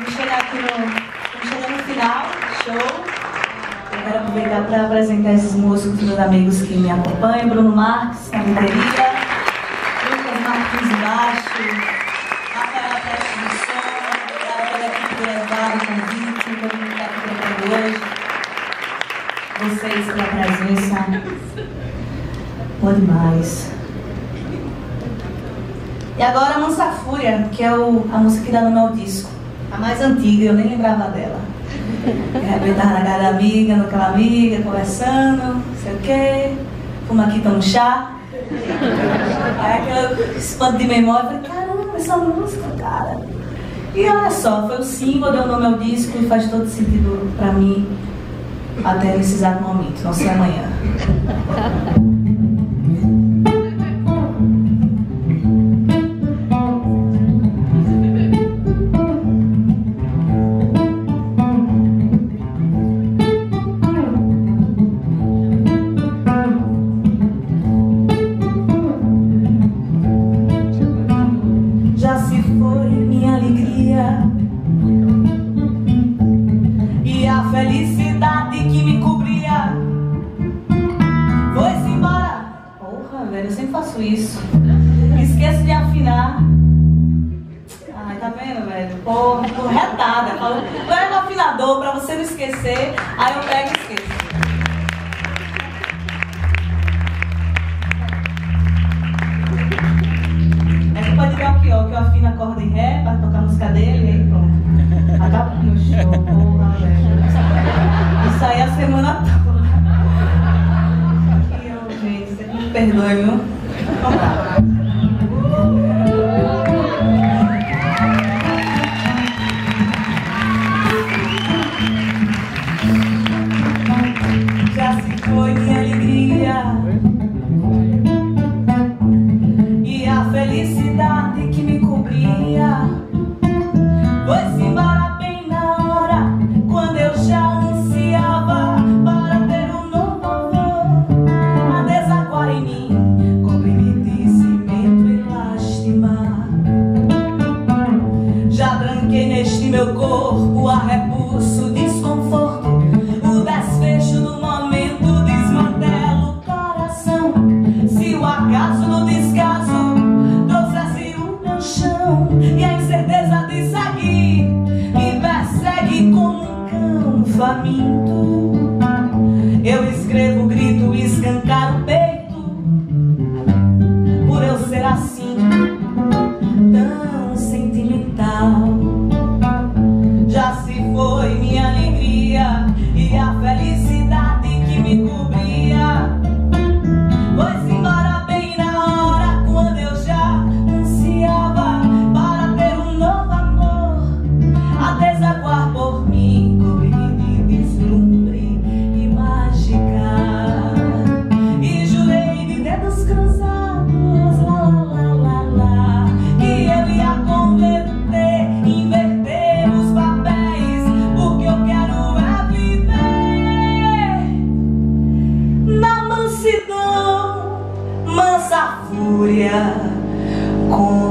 Vamos chegar aqui no, vamos chegar no final do show. Eu quero aproveitar para apresentar esses músicos, meus amigos que me acompanham. Bruno Marques, na bateria. Lucas Martins embaixo. Rafael Prestes no som. Obrigada pela equipe ter levado convite. Todo mundo está aqui hoje. Vocês pela presença. Bom demais. E agora Mansa Fúria, que é o, a música que dá no meu disco. A mais antiga, eu nem lembrava dela. Eu estava na casa da amiga, naquela amiga, conversando, não sei o quê. Fuma aqui, toma um chá. Aí aquele espanto de memória, eu falei, caramba, essa música, cara. E olha só, foi o símbolo, deu nome ao disco e faz todo sentido pra mim até nesse exato momento, não sei amanhã. isso. Esqueço de afinar. Ai, tá vendo, velho? Porra, tô retada. Leva o afinador pra você não esquecer. Aí eu pego e esqueço. É culpa de Belchior, que eu afino a corda em ré pra tocar a música dele e aí pronto. Acaba com o meu show, porra, velho. Isso aí é a semana toda. Aqui, ó, gente, você me perdoe, viu? Alegria e faminto fúria com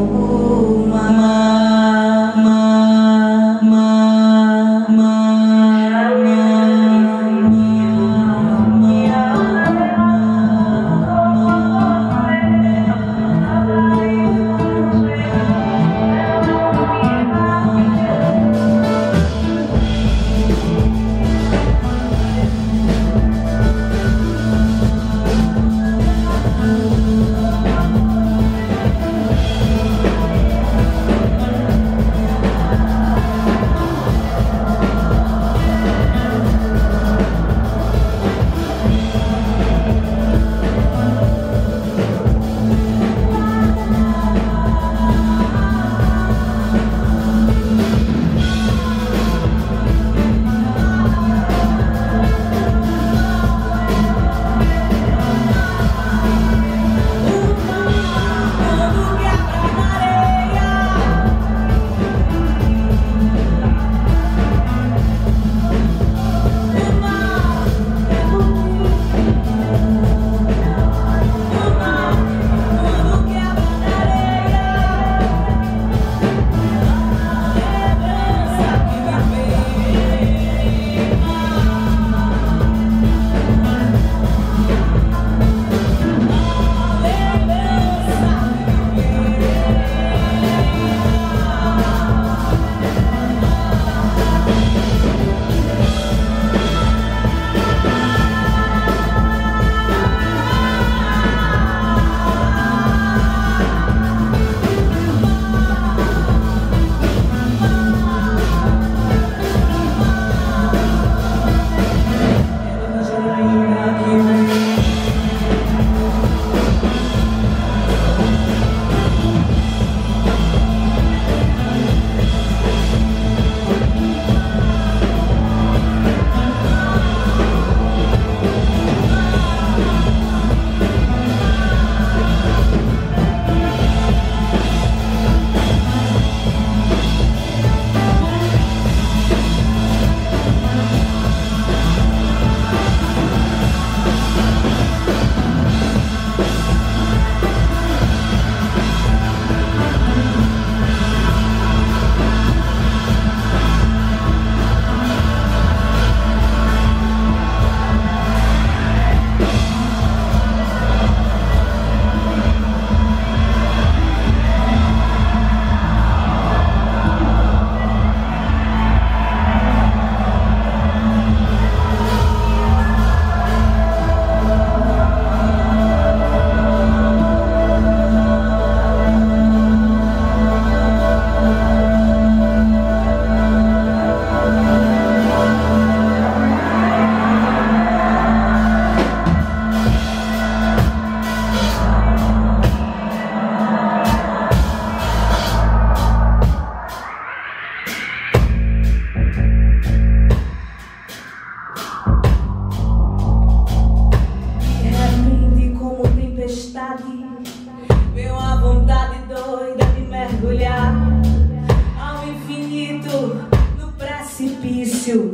two,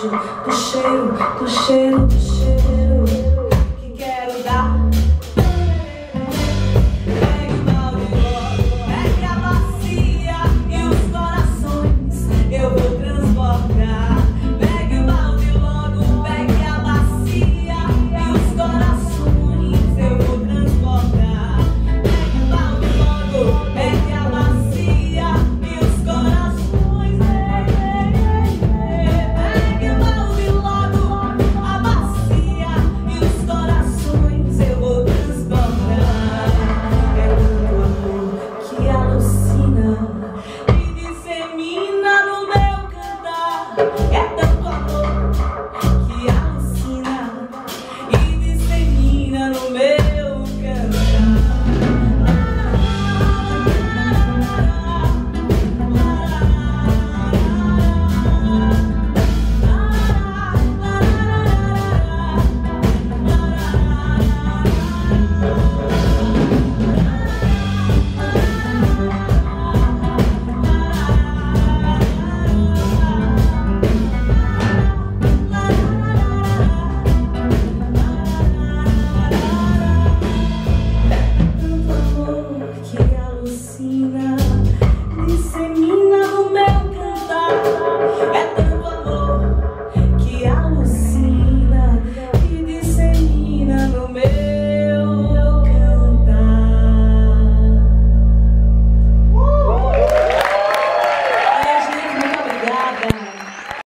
cheiro, do cheiro, do cheiro.